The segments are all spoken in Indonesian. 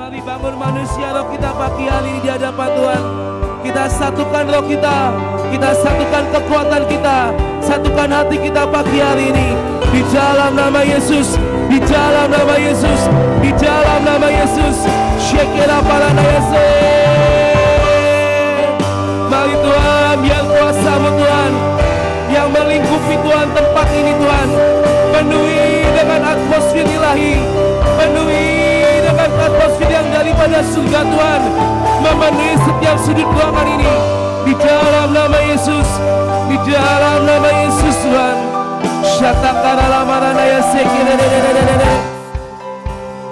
Mari bangun manusia roh kita pagi hari ini di hadapan Tuhan. Kita satukan roh kita, kita satukan kekuatan kita, satukan hati kita pagi hari ini. Di dalam nama Yesus, di dalam nama Yesus, di dalam nama Yesus. Shekera para Mari Tuhan, biar kuasamu Tuhan, yang melingkupi Tuhan tempat ini Tuhan. Penuhi dengan atmosfer ilahi, daripada surga Tuhan memenuhi setiap sudut ruangan ini. Di dalam nama Yesus di dalam nama Yesus Tuhan. Shatakara lamarana ya sekere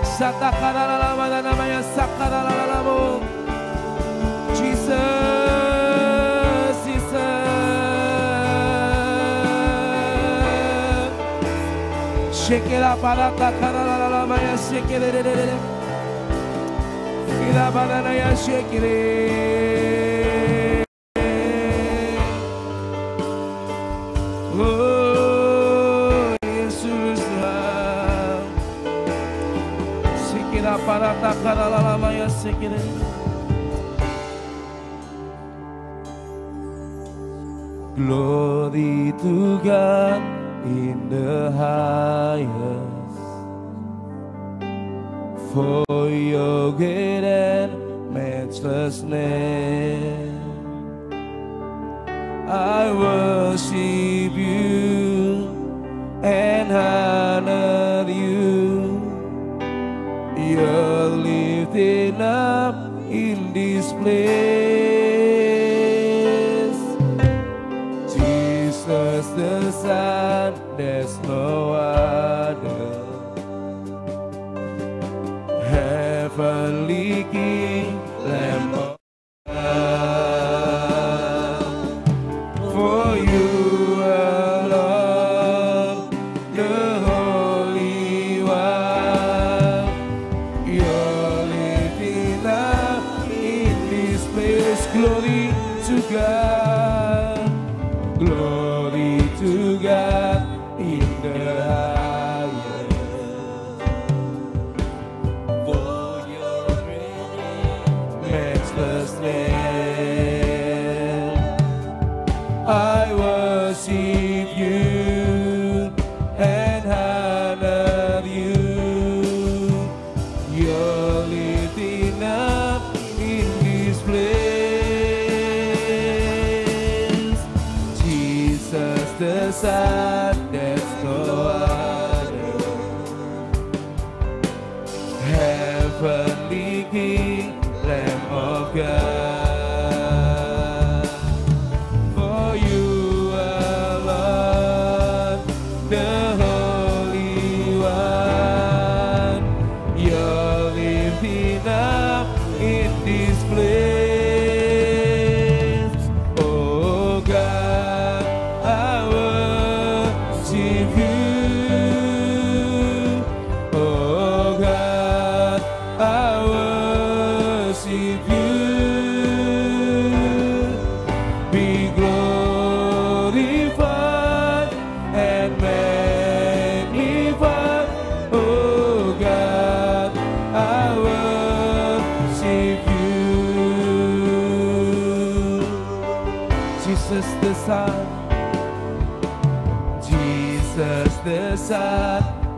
Shatakara lamarana namanya sakara lalamu Jesus takara lalamaya sekere la banana ya shekire. Oh, Jesus, sikira para takara la lama ya shekire. Glory to God in the highest. For your great and matchless name. I worship you and honor you. You're lifted up in this place. Jesus the Son, there's no.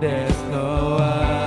There's no other.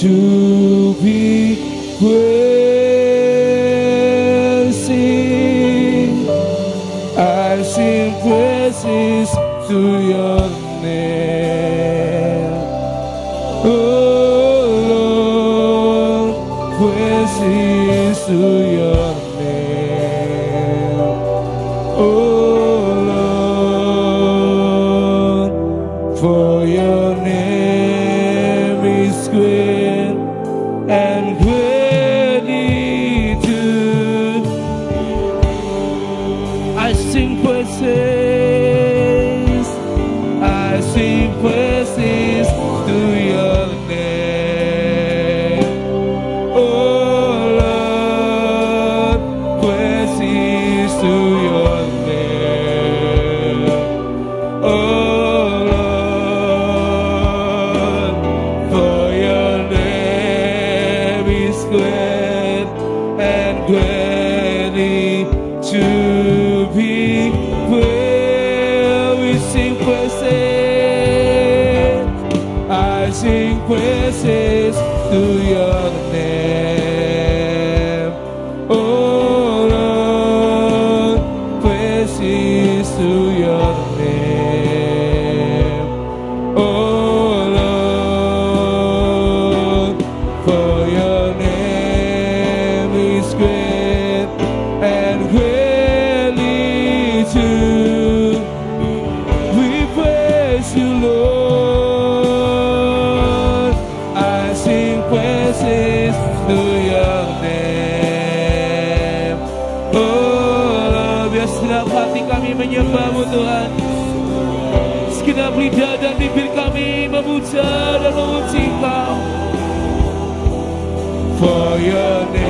to be. I sing praises to your name. Oh Lord, praises to For your name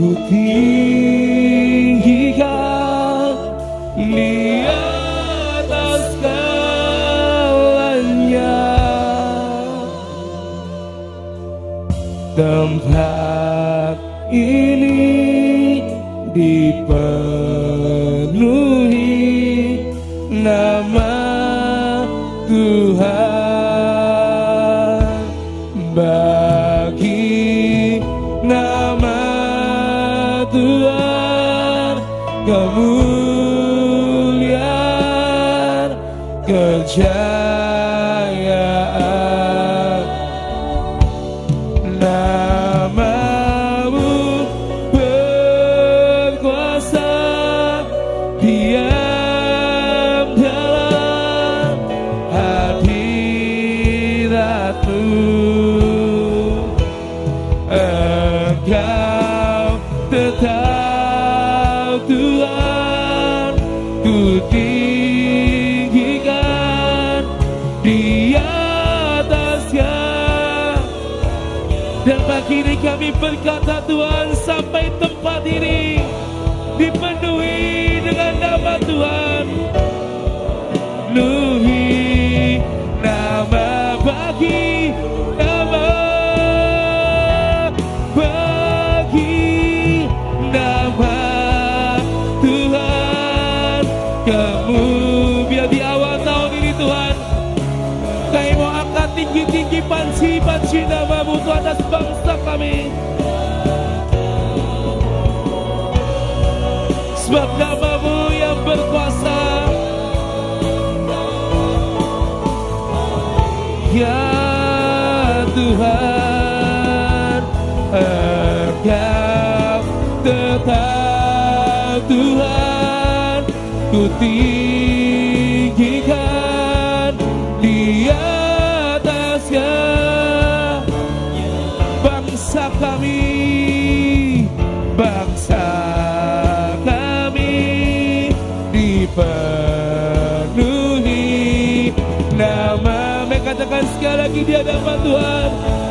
ku tinggikan di atas segalanya tempat ini dipercaya just puji namamu Tuhan atas bangsa kami. Sebab namamu yang berkuasa. Ya Tuhan, Engkau tetap Tuhan, ku lagi di hadapan Tuhan.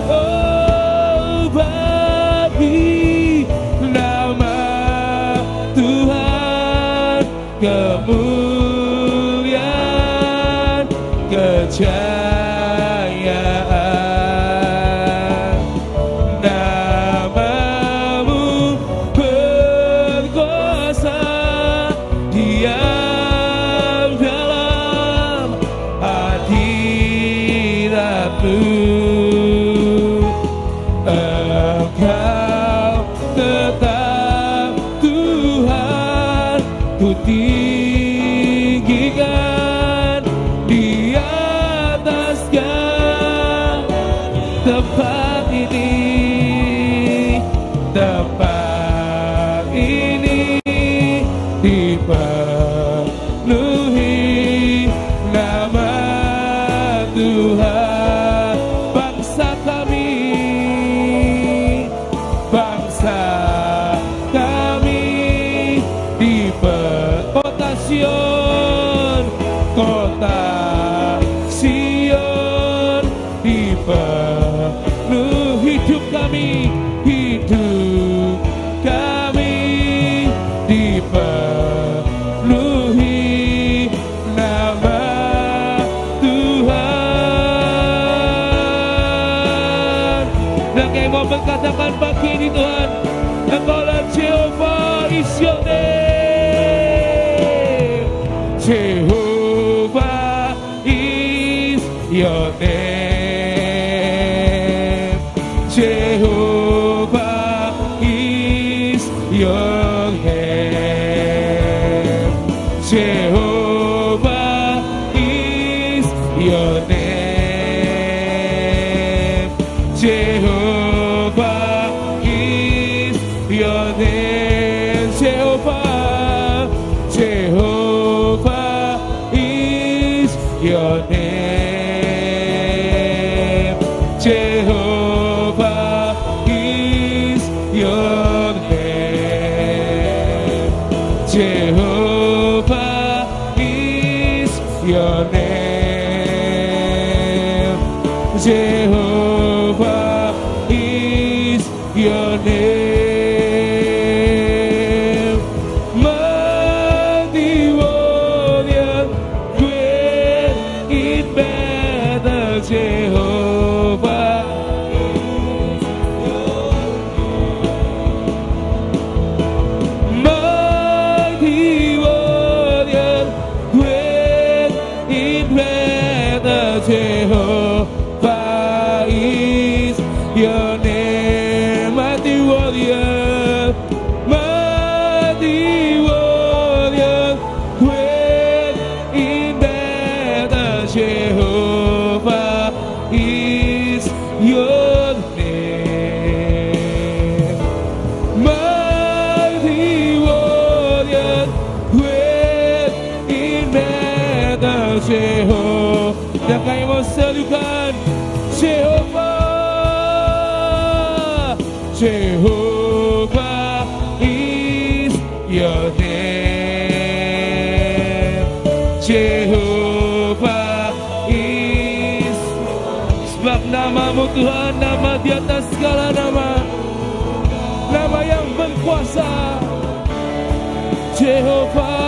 Your name Sebab namamu Tuhan, nama di atas segala nama. Nama yang berkuasa. Jehovah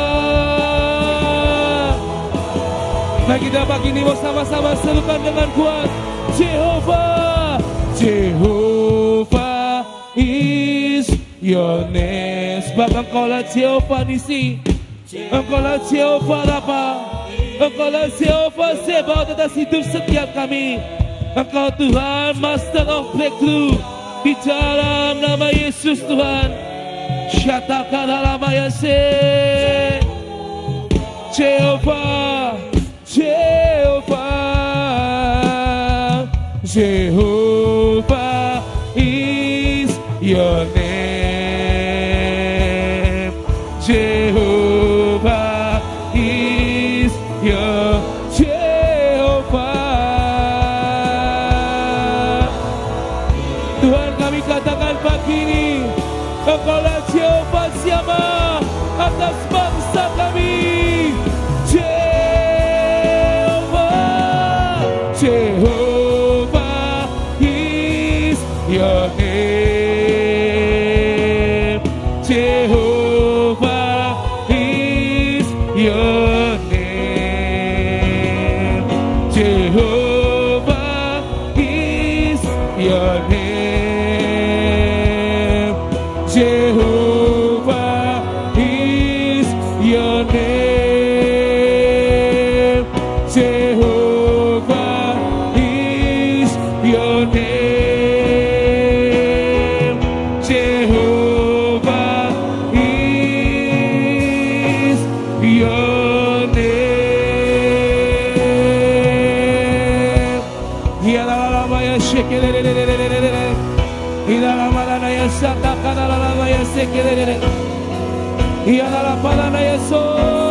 Mari kita pagi ini mau sama-sama serukan dengan kuat. Jehovah Jehovah is your name. Sebab engkaulah Jehovah Nisi. Engkaulah Jehovah Rafa Engkaulah Jehovah Sebab atas hidup setiap kami Engkau Tuhan Master of Breakthrough. Dalam nama Yesus Tuhan. Syatakanlah nama Yesus Jehovah Jehovah. Jehovah is your name shekelelelelelelele. Hiyalalama ya satakanalama ya sekelelele. Hiyalalapalana ya so. Jehovah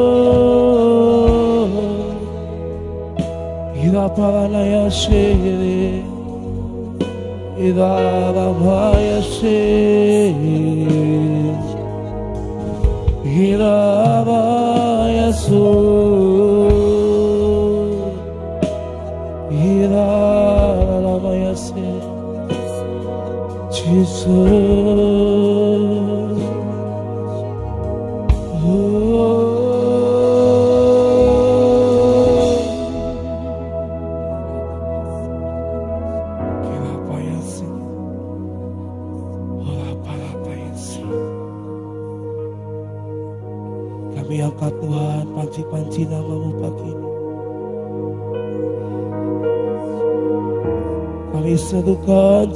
para yasiri idara yasiri girara yasu girara yasiri Jesus.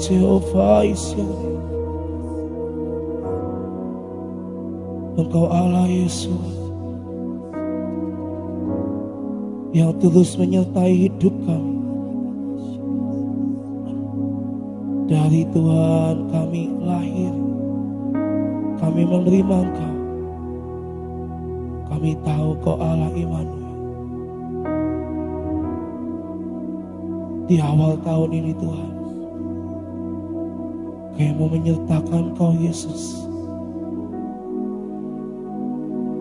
Jehovah Israel. Engkau Allah Yesus yang terus menyertai hidup kami. Dari Tuhan kami lahir, kami menerima Engkau. Kami tahu Kau Allah Immanuel. Di awal tahun ini Tuhan, Kami mau menyertakan Kau Yesus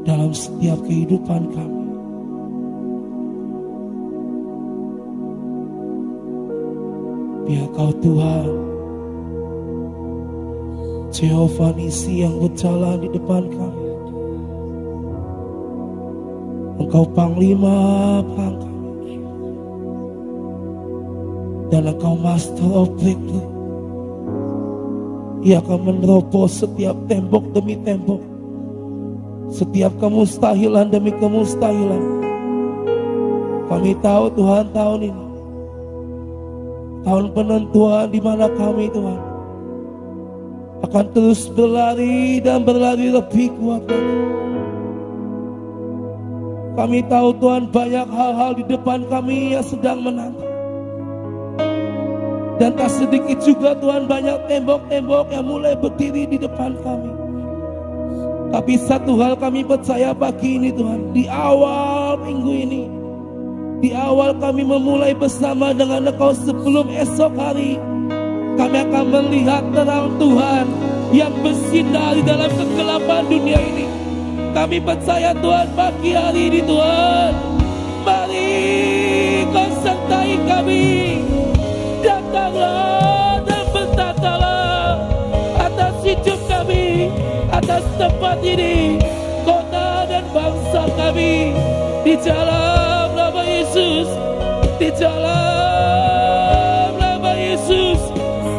dalam setiap kehidupan kami. Biar kau Tuhan, Jehovah Nisi yang berjalan di depan kami. Engkau panglima perang kami. Dan engkau master of breakthrough. Ia akan menerobos setiap tembok demi tembok setiap kemustahilan demi kemustahilan. Kami tahu Tuhan tahun ini tahun penentuan di mana kami Tuhan akan terus berlari dan berlari lebih kuat lagi. Kami tahu Tuhan banyak hal-hal di depan kami yang sedang menantang. Dan tak sedikit juga Tuhan banyak tembok-tembok yang mulai berdiri di depan kami. Tapi satu hal kami percaya pagi ini Tuhan Di awal minggu ini Di awal kami memulai bersama dengan Engkau sebelum esok hari Kami akan melihat terang Tuhan Yang bersinar di dalam kegelapan dunia ini Kami percaya Tuhan pagi hari ini Tuhan Mari kau sertai kami atas tempat ini kota dan bangsa kami di dalam nama Yesus di dalam nama Yesus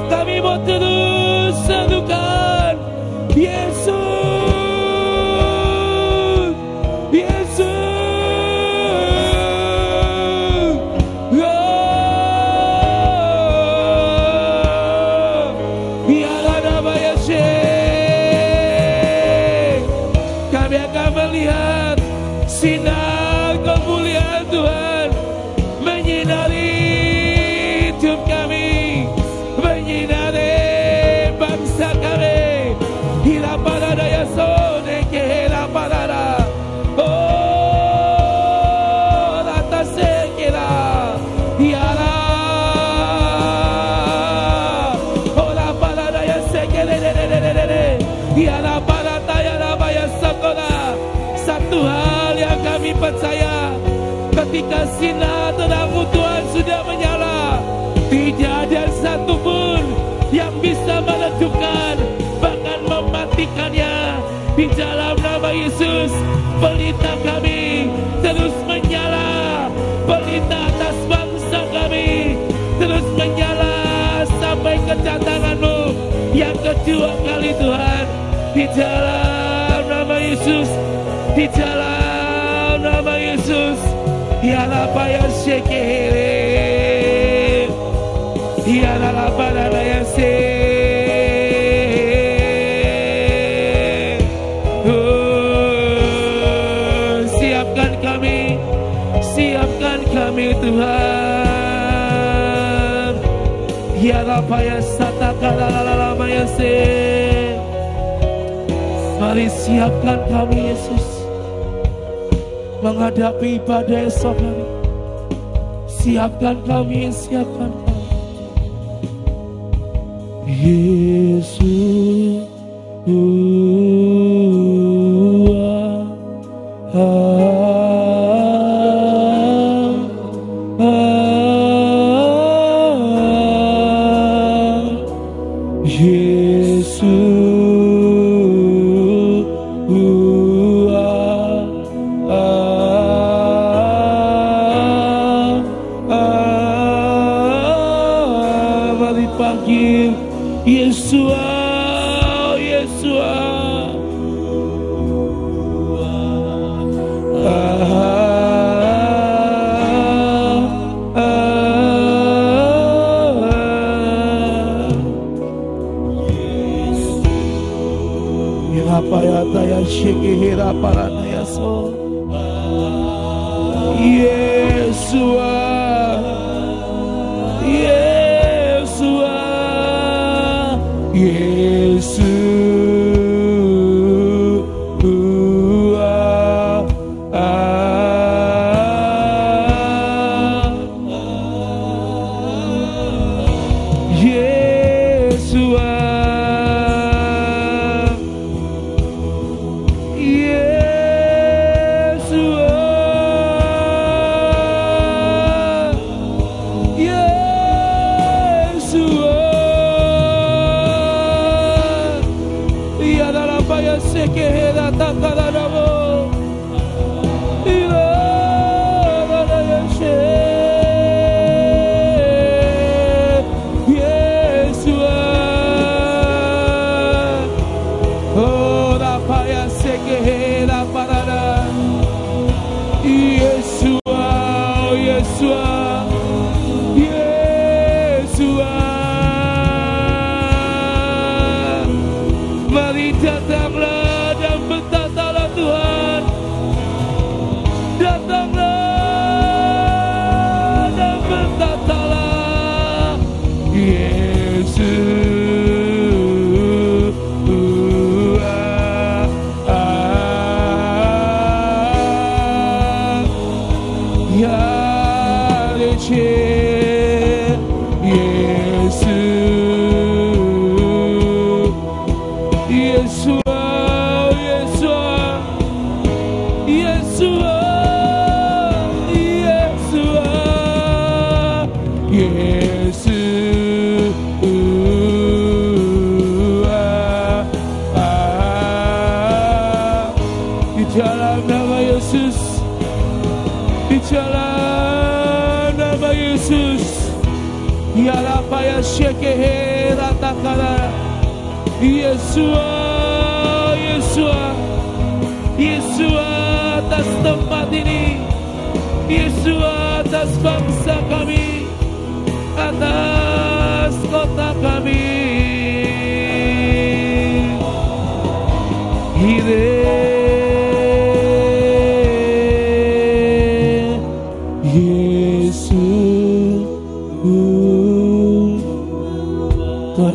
kami mau terus ketika sinar terangmu Tuhan sudah menyala. Tidak ada satupun yang bisa meredupkan bahkan mematikannya. Di dalam nama Yesus pelita kami terus menyala. Pelita atas bangsa kami terus menyala sampai kedatanganmu yang kedua kali Tuhan. Di dalam nama Yesus di dalam nama Yesus Ya Rabba ya Shekere Tiada lapada yang se. Oh, siapkan kami, siapkan kami Tuhan. Ya Rabaya satakala lama yang se. Mari siapkan kami Yesus menghadapi ibadah esok hari. Siapkan kami, siapkan kami. Yesus.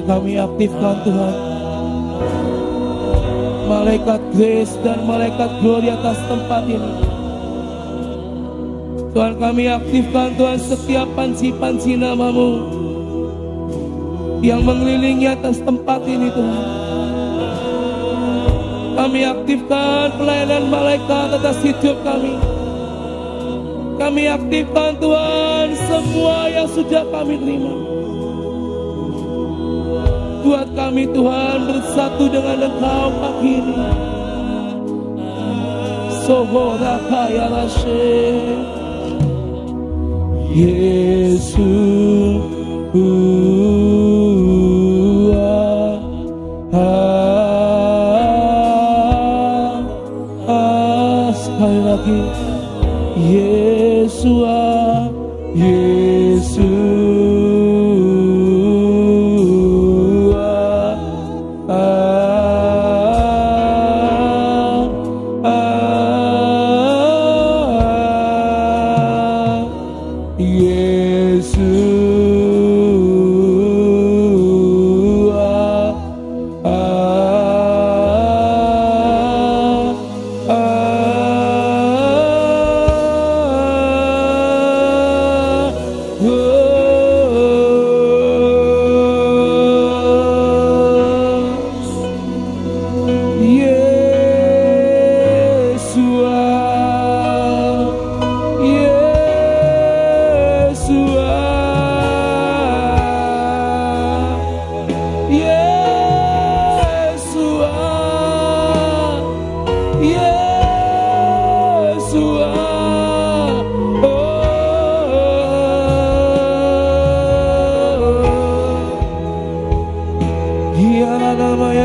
Kami aktifkan Tuhan Malaikat grace dan malaikat glory atas tempat ini Tuhan kami aktifkan Tuhan setiap panci-panci namamu Yang mengelilingi atas tempat ini Tuhan Kami aktifkan pelayanan malaikat atas hidup kami. Kami aktifkan Tuhan semua yang sudah kami terima. Buat kami Tuhan bersatu dengan Engkau pagi ini. Sohora kaya. Yesus. Ah, ah,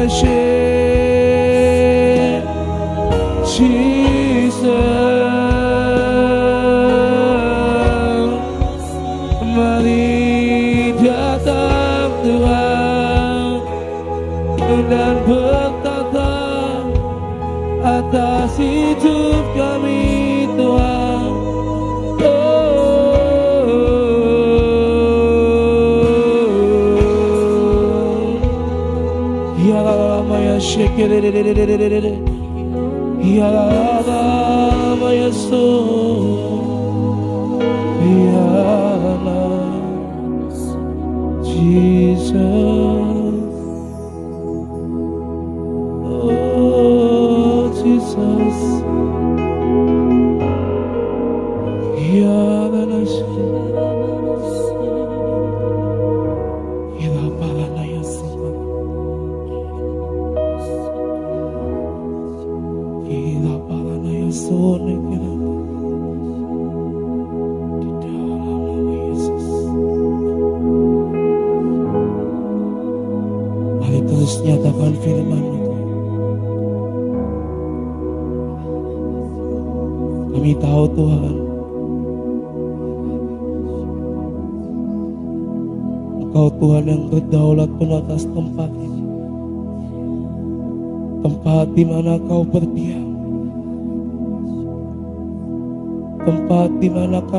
worship.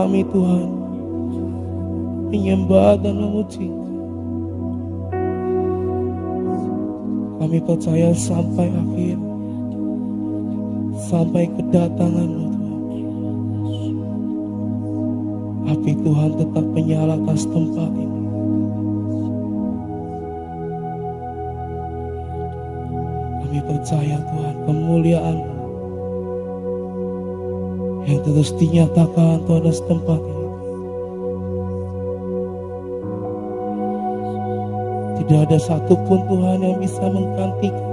Kami Tuhan menyembah dan memuji. Kami percaya sampai akhir, sampai kedatanganmu Tuhan. Api Tuhan tetap menyala atas tempat ini. Kami percaya Tuhan kemuliaan yang terus dinyatakan Tuhan atas tempat ini. Tidak ada satupun Tuhan yang bisa menggantikan.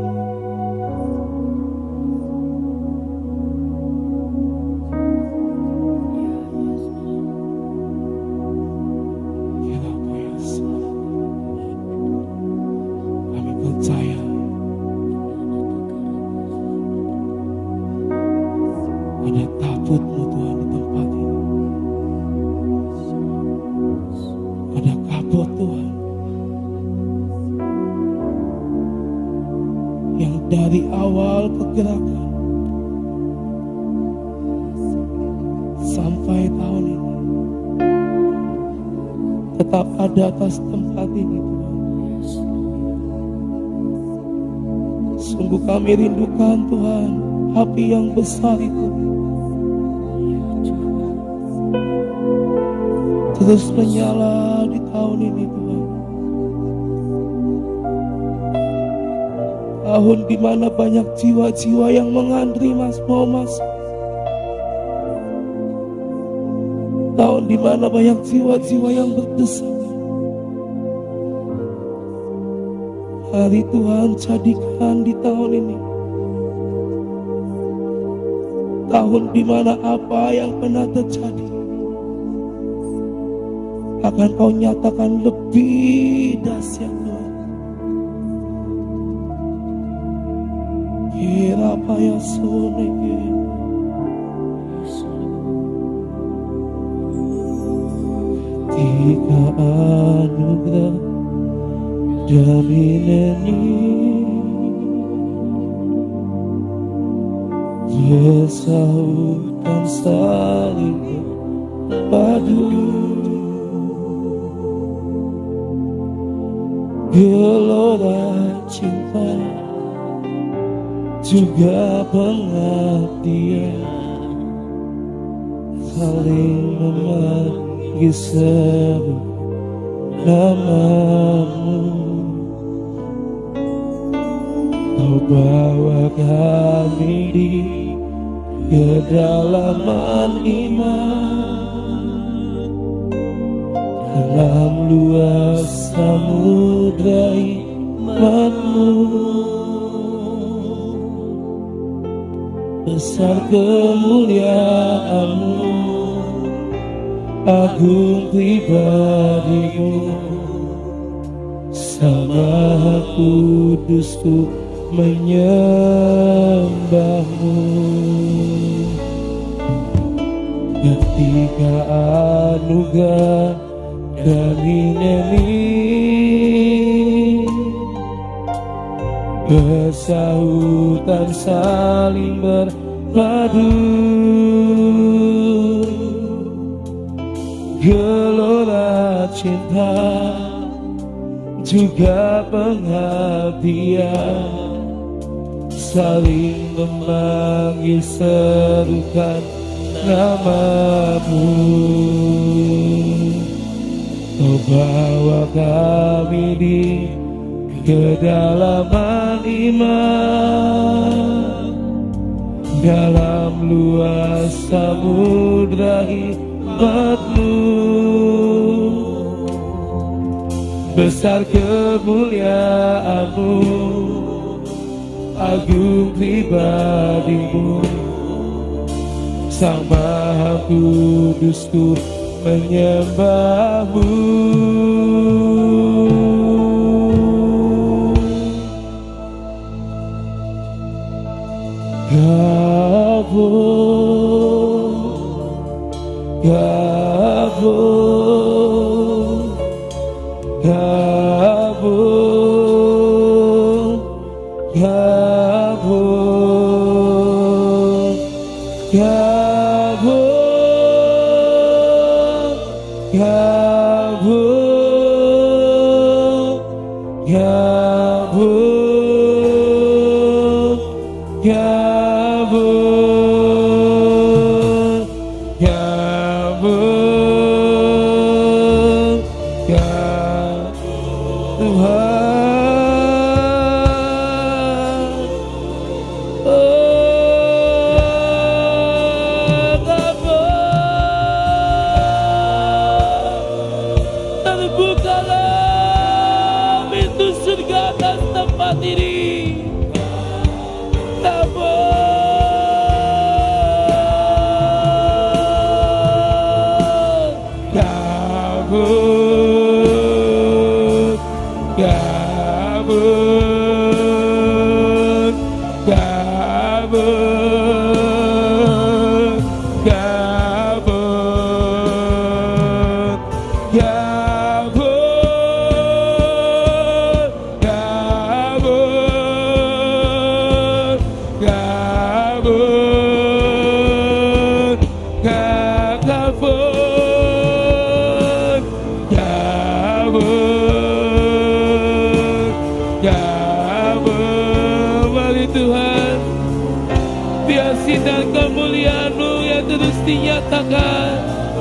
Kami rindukan Tuhan api yang besar itu terus menyala di tahun ini Tuhan. Tahun di mana banyak jiwa-jiwa yang mengantri mas mau masuk. Tahun di mana banyak jiwa-jiwa yang berdesakan. Hari Tuhan jadikan di tahun ini. Tahun di mana apa yang pernah terjadi akan kau nyatakan lebih dahsyat Tuhan. Kira paya soneke. Tiga anugerah Damineni Bersahut dan saling berpadu. Gelora cinta Juga pengabdian Saling memanggil sebut namamu Kau bawa kami di kedalaman iman. Dalam luas samudra imanmu. Besar kemuliaanmu. Agung pribadimu. Sama kudusku menyembahmu. Ketika anugerah dari Nemi bersahutan saling berpadu gelora cinta juga pengabdian saling memanggil serukan namamu. Kau bawa kami di kedalaman iman. Dalam luas samudra hikmatmu. Besar kemuliaanmu Agung pribadimu. Sang Maha Kudusku menyembahmu Yatagan.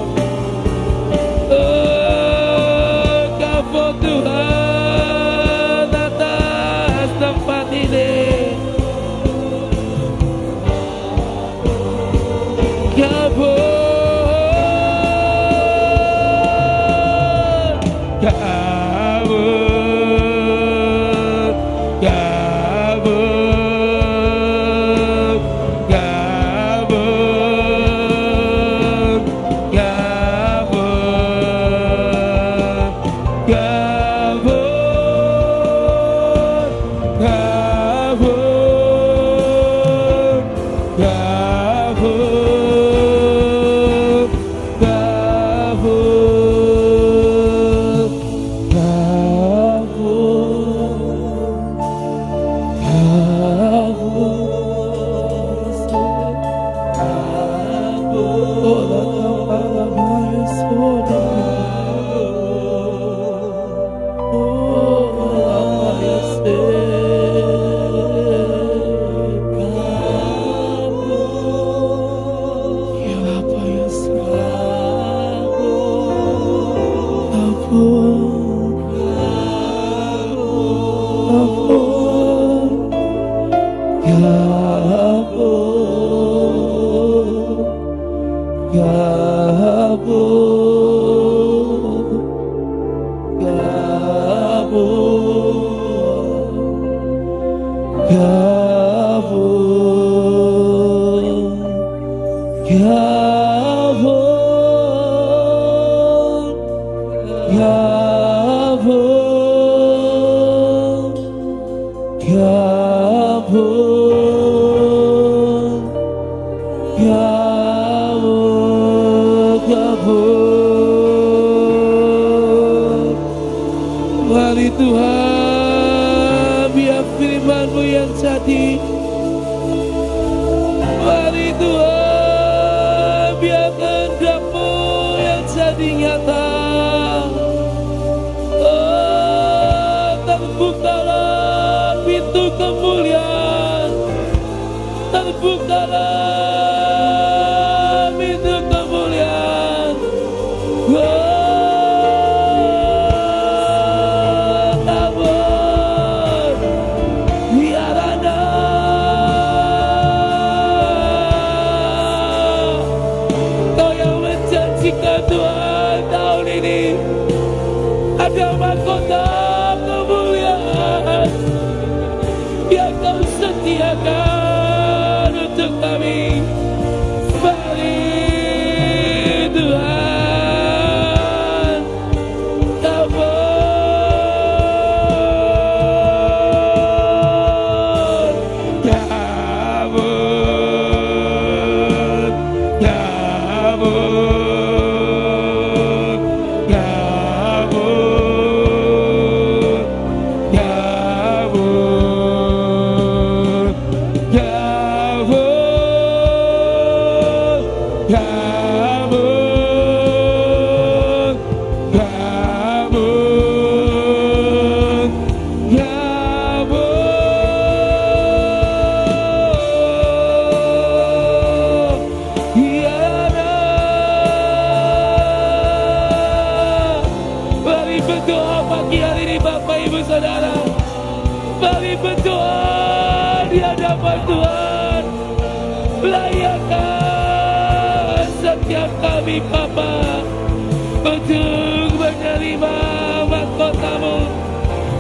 Tuhan Biar firmanmu yang jadi.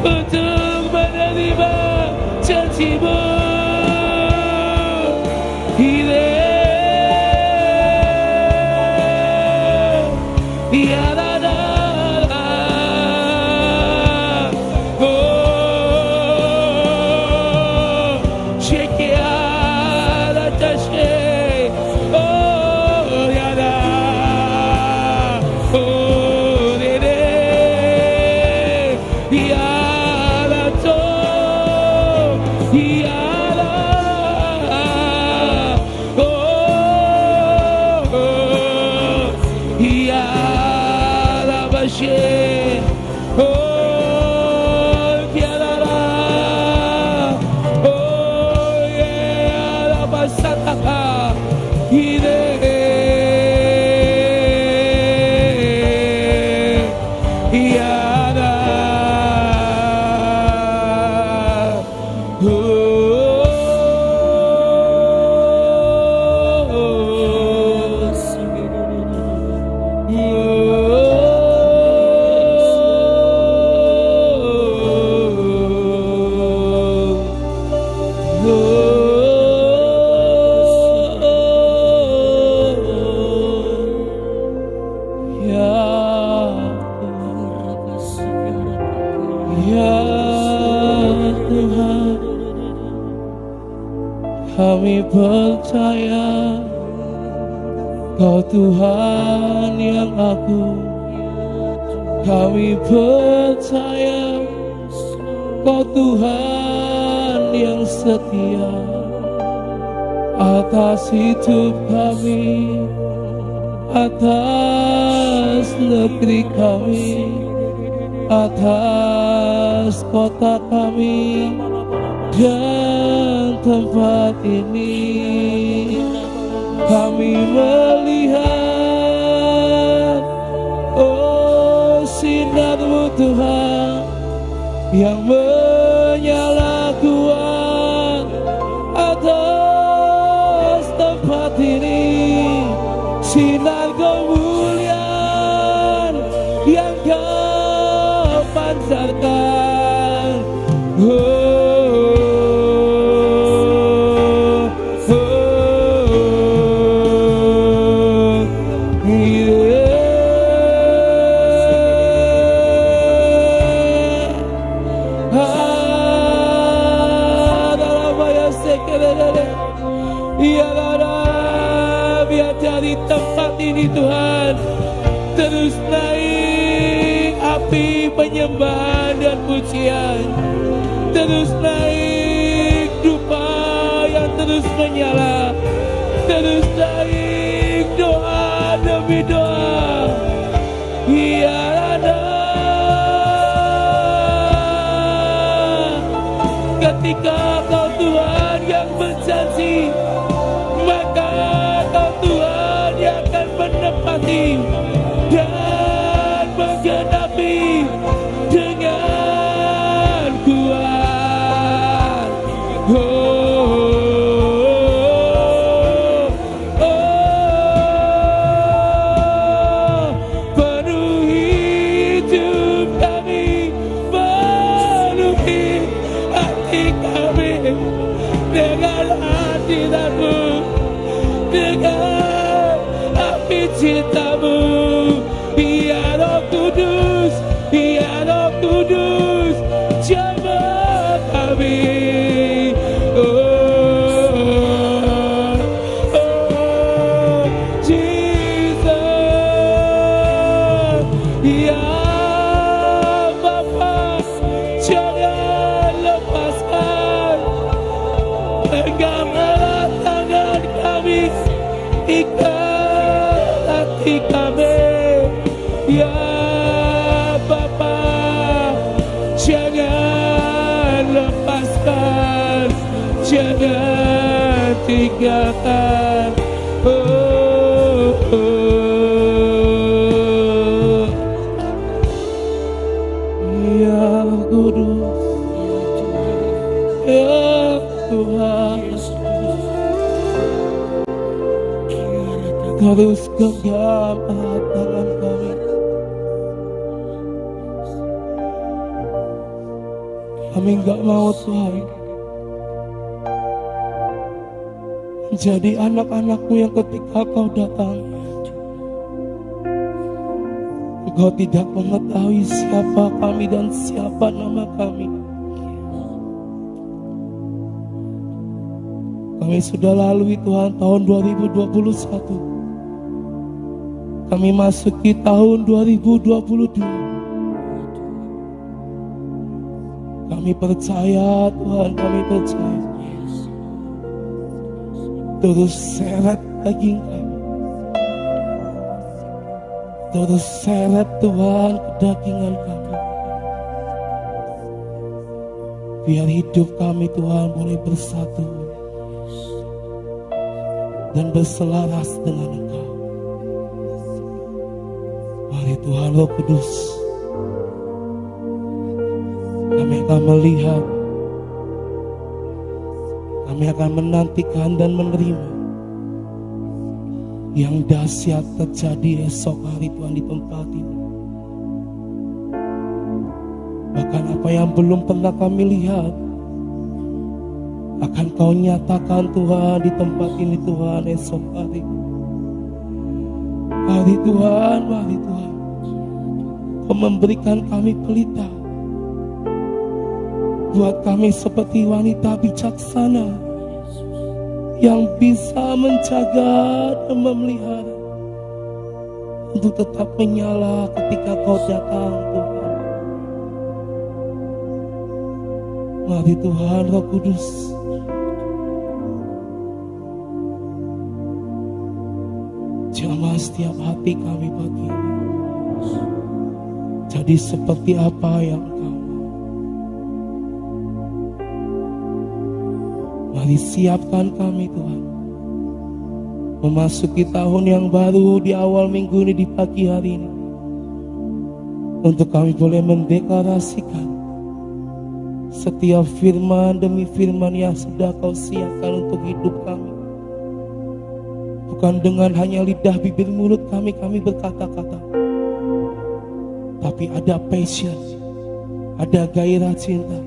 But aku Kami percaya Kau Tuhan yang setia Atas hidup kami Atas negeri kami Atas kota kami Dan tempat ini. Kami melihat yang ber penyembahan dan pujian. Terus naik dupa yang terus menyala. Terus naik Anak-anakmu yang ketika kau datang Engkau tidak mengetahui siapa kami dan siapa nama kami. Kami sudah lalui Tuhan tahun 2021 Kami masuki tahun 2022 Kami percaya Tuhan, kami percaya Terus seret daging kami Terus seret Tuhan kedagingan kami. Biar hidup kami Tuhan boleh bersatu Dan berselaras dengan Engkau. Mari Tuhan Roh Kudus Kami akan melihat Kami akan menantikan dan menerima Yang dahsyat terjadi esok hari Tuhan di tempat ini. Bahkan apa yang belum pernah kami lihat Akan kau nyatakan Tuhan di tempat ini Tuhan esok hari. Mari Tuhan, mari Tuhan. Kau memberikan kami pelita. Buat kami seperti wanita bijaksana Yang bisa menjaga dan memelihara. Untuk tetap menyala ketika kau datang Tuhan. Mari Tuhan Roh Kudus. Jamah setiap hati kami pagi ini Jadi seperti apa yang Mari siapkan kami Tuhan. Memasuki tahun yang baru di awal minggu ini di pagi hari ini. Untuk kami boleh mendeklarasikan Setiap firman demi firman yang sudah kau siapkan untuk hidup kami. Bukan dengan hanya lidah bibir mulut kami kami berkata-kata. Tapi ada passion Ada gairah cinta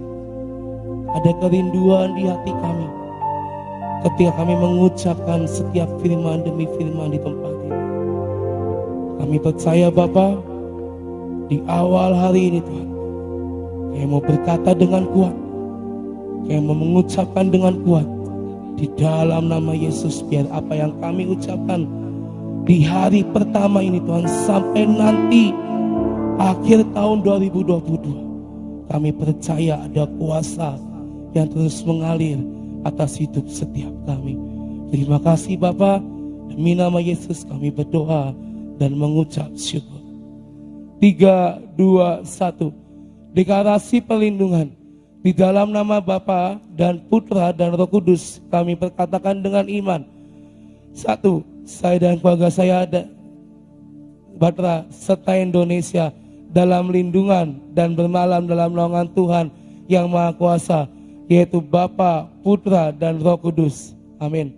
Ada kerinduan di hati kami Ketika kami mengucapkan setiap firman demi firman di tempat ini. Kami percaya Bapa Di awal hari ini Tuhan Kami mau berkata dengan kuat Kami mau mengucapkan dengan kuat di dalam nama Yesus biar apa yang kami ucapkan di hari pertama ini Tuhan sampai nanti akhir tahun 2022 kami percaya ada kuasa yang terus mengalir atas hidup setiap kami Terima kasih Bapa. Demi nama Yesus kami berdoa dan mengucap syukur. Tiga, dua, satu. Deklarasi perlindungan. Di dalam nama Bapa dan Putra dan Roh Kudus kami perkatakan dengan iman. Satu, saya dan keluarga saya ada Batra serta Indonesia dalam lindungan dan bermalam dalam naungan Tuhan yang Maha Kuasa, yaitu Bapa, Putra, dan Roh Kudus. Amin.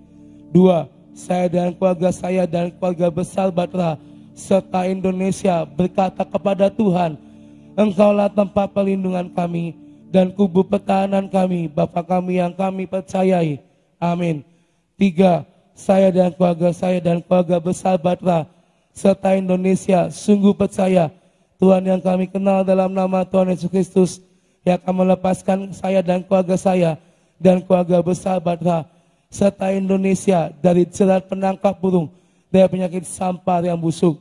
Dua, saya dan keluarga saya dan keluarga besar Batra serta Indonesia berkata kepada Tuhan, Engkaulah tempat perlindungan kami dan kubu pertahanan kami, Bapa kami yang kami percayai. Amin. Tiga, saya dan keluarga saya dan keluarga besar Batra serta Indonesia sungguh percaya Tuhan yang kami kenal dalam nama Tuhan Yesus Kristus yang akan melepaskan saya dan keluarga saya dan keluarga besar Batra serta Indonesia dari jerat penangkap burung dari penyakit sampar yang busuk.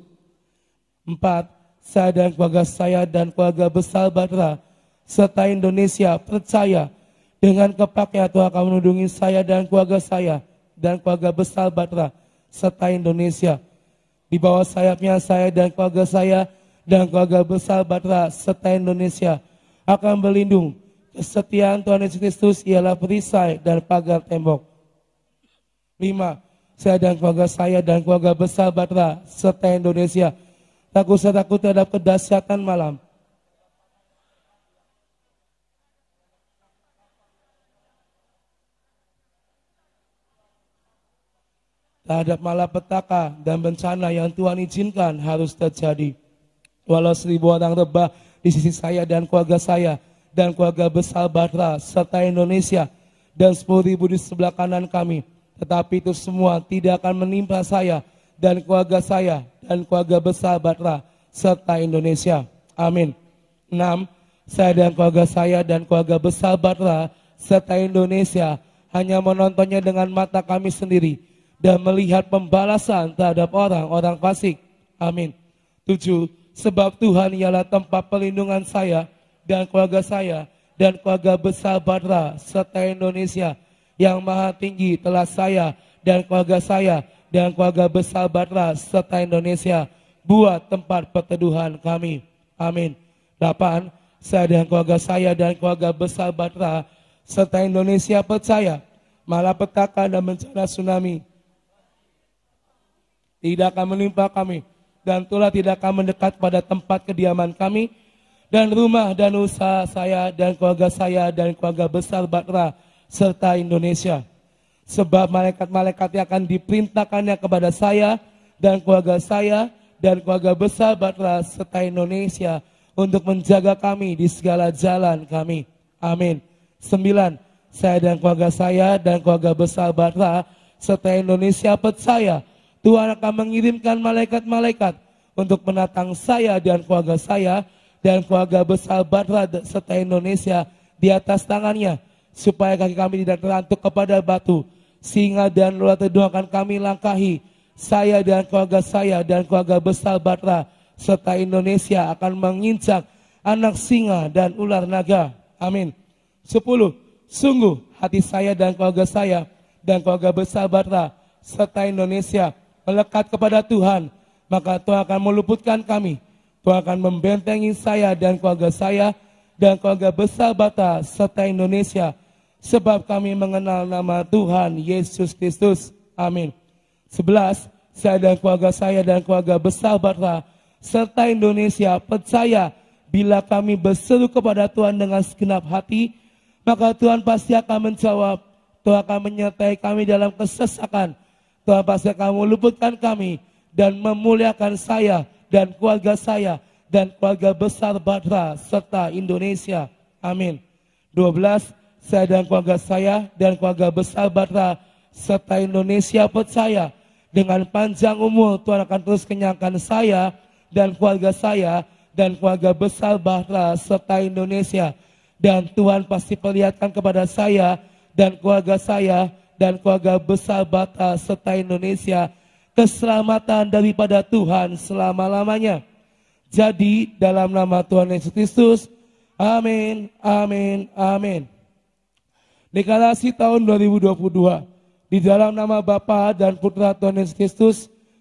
Empat, saya dan keluarga saya dan keluarga besar Batra serta Indonesia percaya dengan kepaknya Tuhan akan melindungi saya dan keluarga saya dan keluarga besar Batra serta Indonesia. Di bawah sayapnya saya dan keluarga saya dan keluarga besar Batra serta Indonesia akan berlindung. Kesetiaan Tuhan Yesus Kristus ialah perisai dan pagar tembok. Lima, saya dan keluarga saya dan keluarga besar Batra serta Indonesia takut saya takut terhadap kedahsyatan malam terhadap malapetaka dan bencana yang Tuhan izinkan harus terjadi. Walau seribu orang rebah di sisi saya dan keluarga saya dan keluarga besar Batra serta Indonesia dan sepuluh ribu di sebelah kanan kami. Tetapi itu semua tidak akan menimpa saya dan keluarga saya dan keluarga besar Batra serta Indonesia. Amin. Enam, saya dan keluarga saya dan keluarga besar Batra serta Indonesia hanya menontonnya dengan mata kami sendiri dan melihat pembalasan terhadap orang-orang fasik. Amin. Tujuh, sebab Tuhan ialah tempat perlindungan saya dan keluarga saya dan keluarga besar Badra serta Indonesia yang maha tinggi telah saya dan keluarga saya dan keluarga besar Badra serta Indonesia buat tempat perteduhan kami. Amin. Delapan, saya dan keluarga saya dan keluarga besar Badra serta Indonesia percaya malapetaka dan bencana tsunami tidak akan menimpa kami dan tulah tidak akan mendekat pada tempat kediaman kami dan rumah dan usaha saya dan keluarga saya dan keluarga besar Batra serta Indonesia. Sebab malaikat-malaikat yang akan diperintahkannya kepada saya dan keluarga saya dan keluarga besar Batra serta Indonesia untuk menjaga kami di segala jalan kami. Amin. Sembilan, saya dan keluarga saya dan keluarga besar Batra serta Indonesia percaya Tuhan akan mengirimkan malaikat-malaikat untuk menatang saya dan keluarga saya dan keluarga besar Badra serta Indonesia di atas tangannya supaya kaki kami tidak terantuk kepada batu sehingga dan ular teduh akan kami langkahi saya dan keluarga saya dan keluarga besar Batra serta Indonesia akan menginjak anak singa dan ular naga. Amin. Sepuluh, sungguh hati saya dan keluarga saya dan keluarga besar Batra serta Indonesia melekat kepada Tuhan, maka Tuhan akan meluputkan kami. Tuhan akan membentengi saya dan keluarga saya dan keluarga besar Bata serta Indonesia sebab kami mengenal nama Tuhan Yesus Kristus. Amin. Sebelas, saya dan keluarga saya dan keluarga besar Bata serta Indonesia percaya bila kami berseru kepada Tuhan dengan segenap hati, maka Tuhan pasti akan menjawab. Tuhan akan menyertai kami dalam kesesakan Tuhan pasti akan meluputkan kami dan memuliakan saya dan keluarga saya dan keluarga besar Badra serta Indonesia. Amin. 12. Saya dan keluarga saya dan keluarga besar Badra serta Indonesia percaya dengan panjang umur Tuhan akan terus kenyangkan saya dan keluarga saya dan keluarga besar Badra serta Indonesia. Dan Tuhan pasti perlihatkan kepada saya dan keluarga saya dan keluarga besar Bata serta Indonesia keselamatan daripada Tuhan selama-lamanya. Jadi dalam nama Tuhan Yesus Kristus, amin, amin, amin. Deklarasi tahun 2022, Di dalam nama Bapa dan Putra Tuhan Yesus Kristus,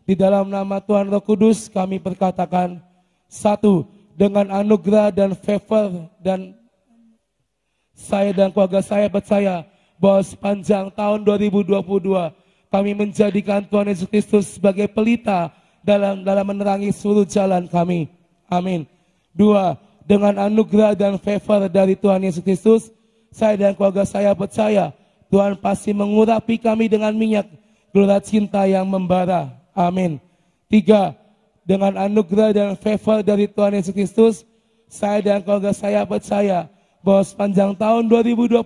di dalam nama Tuhan Roh Kudus kami perkatakan satu dengan anugerah dan favor dan saya dan keluarga saya percaya bahwa sepanjang tahun 2022 kami menjadikan Tuhan Yesus Kristus sebagai pelita dalam dalam menerangi seluruh jalan kami. Amin. Dua, dengan anugerah dan favor dari Tuhan Yesus Kristus, saya dan keluarga saya percaya Tuhan pasti mengurapi kami dengan minyak gelora cinta yang membara. Amin. Tiga, dengan anugerah dan favor dari Tuhan Yesus Kristus, saya dan keluarga saya percaya bahwa sepanjang tahun 2022,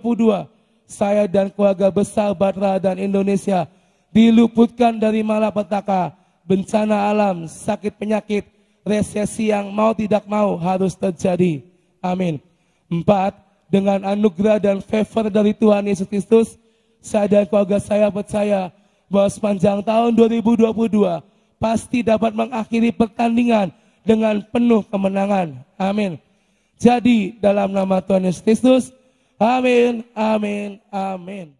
saya dan keluarga besar Batra dan Indonesia diluputkan dari malapetaka, bencana alam, sakit penyakit, resesi yang mau tidak mau harus terjadi. Amin. Empat, dengan anugerah dan favor dari Tuhan Yesus Kristus, saya dan keluarga saya percaya bahwa sepanjang tahun 2022 pasti dapat mengakhiri pertandingan dengan penuh kemenangan. Amin. Jadi dalam nama Tuhan Yesus Kristus, amin, amin, amin.